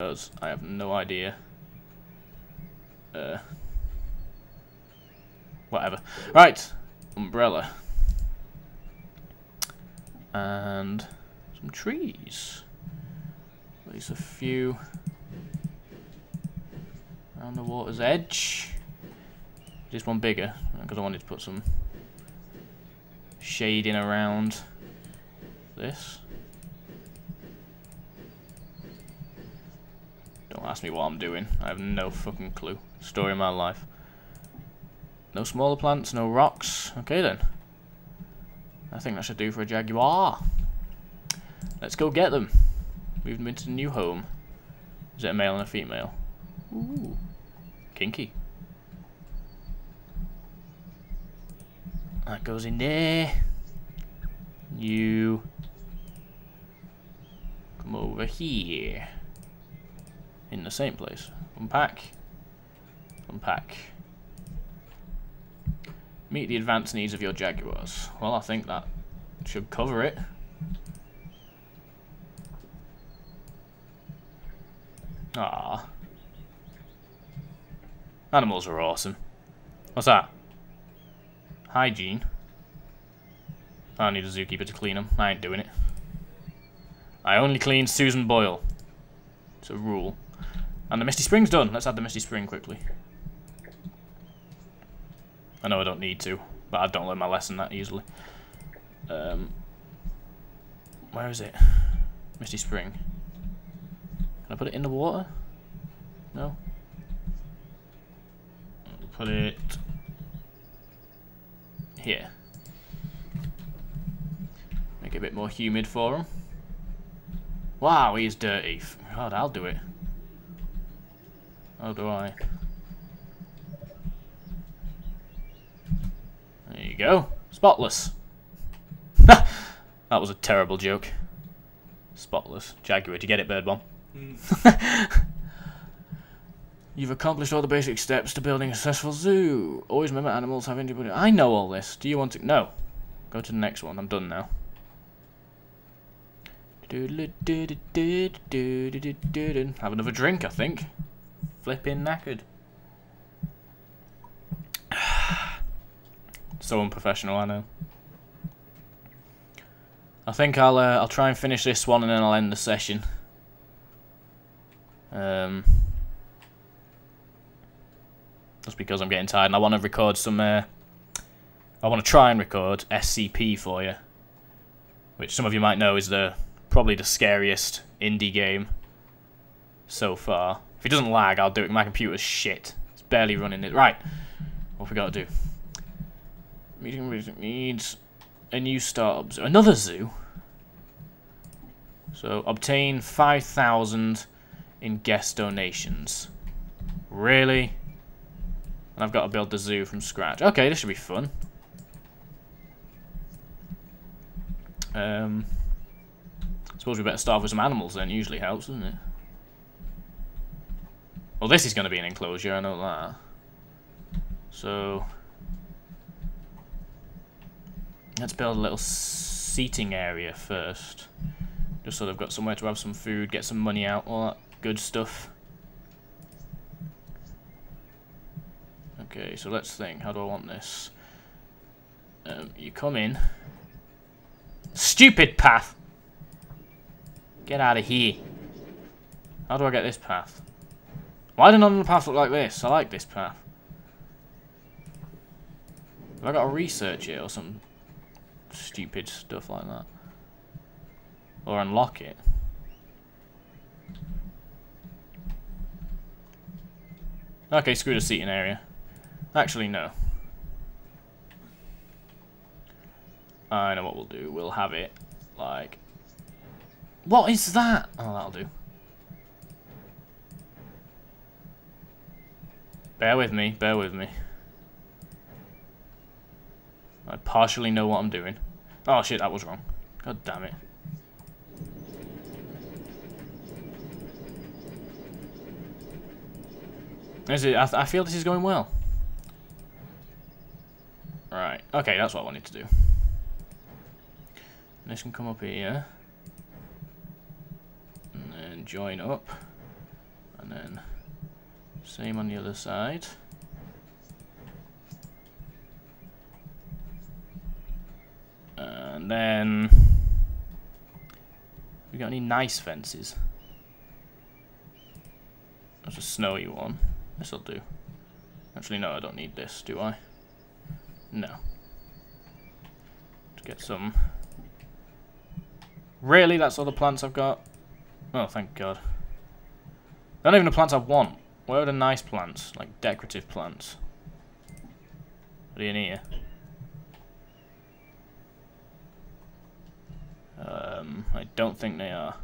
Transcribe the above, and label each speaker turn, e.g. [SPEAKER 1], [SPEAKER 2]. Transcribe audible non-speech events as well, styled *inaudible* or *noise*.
[SPEAKER 1] Because I have no idea. Uh, whatever. Right, umbrella. And some trees. At least a few around the water's edge. Just one bigger, because I wanted to put some shading around this. Don't ask me what I'm doing. I have no fucking clue. Story of my life. No smaller plants, no rocks. Okay then. I think that should do for a jaguar. Let's go get them. Move them into the new home. Is it a male and a female? Ooh. Kinky. That goes in there. You come over here. In the same place. Unpack. Unpack. Meet the advanced needs of your Jaguars. Well, I think that should cover it. Ah. Animals are awesome. What's that? Hygiene. I need a zookeeper to clean them. I ain't doing it. I only clean Susan Boyle. It's a rule. And the Misty Spring's done. Let's add the Misty Spring quickly. I know I don't need to, but I don't learn my lesson that easily. Um, where is it? Misty Spring. Can I put it in the water? No? Put it here. Make it a bit more humid for him. Wow, he's dirty. God, I'll do it. How do I? There you go. Spotless. *laughs* that was a terrible joke. Spotless. Jaguar, did you get it, Bird Bomb? Mm. *laughs* You've accomplished all the basic steps to building a successful zoo. Always remember animals have independent... I know all this. Do you want to... No. Go to the next one. I'm done now. Have another drink, I think. Flipping knackered. *sighs* so unprofessional, I know. I think I'll uh, I'll try and finish this one and then I'll end the session. Um, just because I'm getting tired and I want to record some. Uh, I want to try and record SCP for you, which some of you might know is the probably the scariest indie game so far. If it doesn't lag, I'll do it. My computer's shit. It's barely running it. Right. What we got to do? Meeting needs a new startup zoo. Another zoo? So, obtain 5,000 in guest donations. Really? And I've got to build the zoo from scratch. Okay, this should be fun. Um, suppose we better start with some animals then. Usually helps, doesn't it? Well, this is going to be an enclosure, I know that. So, let's build a little seating area first. Just so they've got somewhere to have some food, get some money out, all that good stuff. Okay, so let's think. How do I want this? Um, you come in. Stupid path! Get out of here. How do I get this path? Why of the paths look like this? I like this path. Have I got to research it or some stupid stuff like that? Or unlock it? Okay, screw the seating area. Actually, no. I know what we'll do. We'll have it like what is that? Oh, that'll do. Bear with me, bear with me. I partially know what I'm doing. Oh shit, that was wrong. God damn it. Is it? I, I feel this is going well. Right. Okay, that's what I wanted to do. This can come up here And then join up. And then same on the other side. And then... We got any nice fences? That's a snowy one. This'll do. Actually, no, I don't need this, do I? No. To get some... Really? That's all the plants I've got? Oh, thank God. Not even the plants I want. Where are the nice plants? Like decorative plants? What Are you in here? Um, I don't think they are.